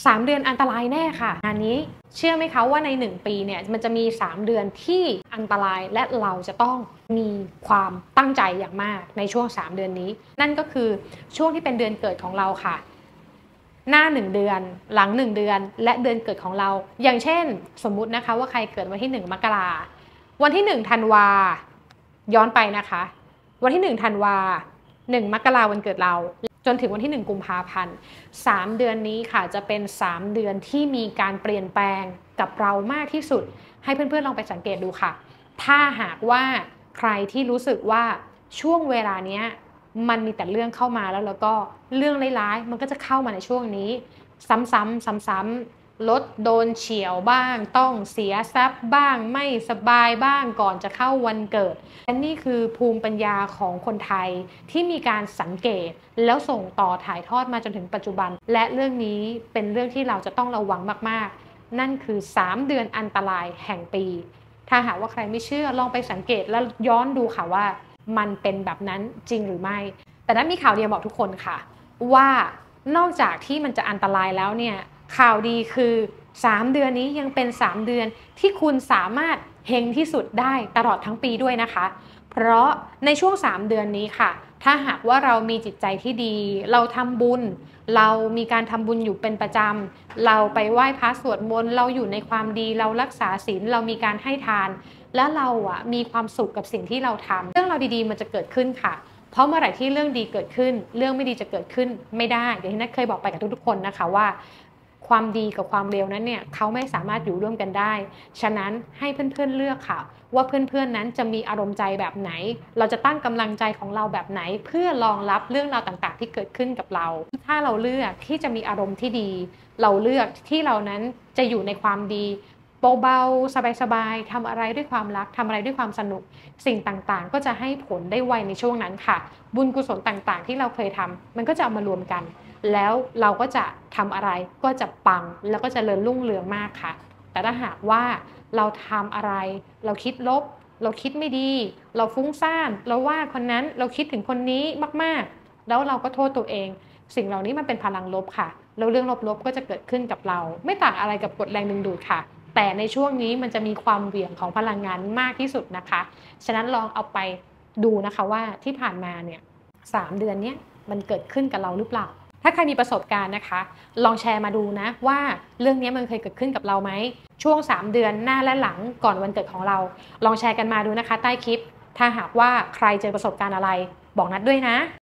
3 เดือนอันตรายแน่ค่ะงานนี้เชื่อไหมคะว่าใน 1 ปีเนี่ยมันจะมี 3 เดือนที่อันตรายและเราจะต้องมีความตั้งใจอย่างมากในช่วง 3 เดือนนี้ นั่นก็คือช่วงที่เป็นเดือนเกิดของเราค่ะ หน้า 1 เดือน หลัง 1 เดือน และเดือนเกิดของเรา อย่างเช่น สมมุตินะคะว่าใครเกิดวันที่ 1 มกราวันที่ 1 ธันวา ย้อนไปนะคะ วันที่ 1 ธันวา 1 มกราวันเกิดเรา จนถึงวันที่ 1 กุมภาพันธ์3เดือนนี้ค่ะจะเป็น 3 เดือนที่มีการเปลี่ยนแปลงกับเรามากที่สุด ให้เพื่อนๆลองไปสังเกตดูค่ะ ถ้าหากว่าใครที่รู้สึกว่าช่วงเวลานี้มันมีแต่เรื่องเข้ามาแล้วแล้วก็เรื่องร้ายๆมันก็จะเข้ามาในช่วงนี้ ซ้ำๆซ้ำๆ รถโดนเฉียวบ้าง ต้องเสียทรัพย์บ้างไม่สบายบ้างก่อนจะเข้าวันเกิดและนี่คือภูมิปัญญาของคนไทยที่มีการสังเกต แล้วส่งต่อถ่ายทอดมาจนถึงปัจจุบัน และเรื่องนี้เป็นเรื่องที่เราจะต้องระวังมากๆ นั่นคือ 3 เดือนอันตรายแห่งปี ถ้าหากว่าใครไม่เชื่อลองไปสังเกตแล้วย้อนดูค่ะว่า มันเป็นแบบนั้นจริงหรือไม่ แต่นั้นมีข่าวดีบอกทุกคนค่ะ ว่านอกจากที่มันจะอันตรายแล้วเนี่ย ข่าวดีคือ 3 เดือนนี้ยังเป็น 3 เดือนที่คุณสามารถเฮงที่สุดได้ตลอดทั้งปีด้วยนะคะ เพราะในช่วง 3 เดือนนี้ค่ะ ถ้าหากว่าเรามีจิตใจที่ดี เราทำบุญ เรามีการทำบุญอยู่เป็นประจำ เราไปไหว้พระสวดมนต์เราอยู่ในความดี เรารักษาศีลเรามีการให้ทาน และเราอะมีความสุขกับสิ่งที่เราทำเรื่องเราดีๆมันจะเกิดขึ้นค่ะเพราะเมื่อไหร่ที่เรื่องดีเกิดขึ้น เรื่องไม่ดีจะเกิดขึ้นไม่ได้เดี๋ยวที่นัทเคยบอกไปกับทุกๆคนนะคะว่า ความดีกับความเร็วนั้นเนี่ยเขาไม่สามารถอยู่ร่วมกันได้ ฉะนั้นให้เพื่อนๆเลือกค่ะ ว่าเพื่อนๆนั้นจะมีอารมณ์ใจแบบไหน เราจะตั้งกำลังใจของเราแบบไหน เพื่อรองรับเรื่องราวต่างๆ ที่เกิดขึ้นกับเรา ถ้าเราเลือกที่จะมีอารมณ์ที่ดี เราเลือกที่เรานั้นจะอยู่ในความดี เบาๆ สบายๆทำอะไรด้วยความรักทำอะไรด้วยความสนุก สิ่งต่างๆ ก็จะให้ผลได้ไวในช่วงนั้นค่ะ บุญกุศลต่างๆ ที่เราเคยทำมันก็จะเอามารวมกัน แล้วเราก็จะทำอะไรก็จะปังแล้วก็จะเริญรุ่งเรืองมากค่ะ แต่ถ้าหากว่าเราทำอะไร เราคิดลบ เราคิดไม่ดี เราฟุ้งซ่านเราว่าคนนั้นเราคิดถึงคนนี้มากๆ แล้วเราก็โทษตัวเอง สิ่งเหล่านี้มันเป็นพลังลบค่ะแล้วเรื่องลบๆก็จะเกิดขึ้นกับเรา ไม่ต่างอะไรกับกฎแรงดึงดูดค่ะ แต่ในช่วงนี้มันจะมีความเหวี่ยงของพลังงานมากที่สุดนะคะ ฉะนั้นลองเอาไปดูนะคะว่าที่ผ่านมาเนี่ยสเดือนนี้มันเกิดขึ้นกับเราหรือเปล่า ถ้าใครมีประสบการณ์นะคะ ลองแชร์มาดูนะว่าเรื่องนี้มันเคยเกิดขึ้นกับเราไหม ช่วง 3 เดือนหน้าและหลังก่อนวันเกิดของเรา ลองแชร์กันมาดูนะคะ ใต้คลิป ถ้าหากว่าใครเจอประสบการณ์อะไร บอกนัดด้วยนะ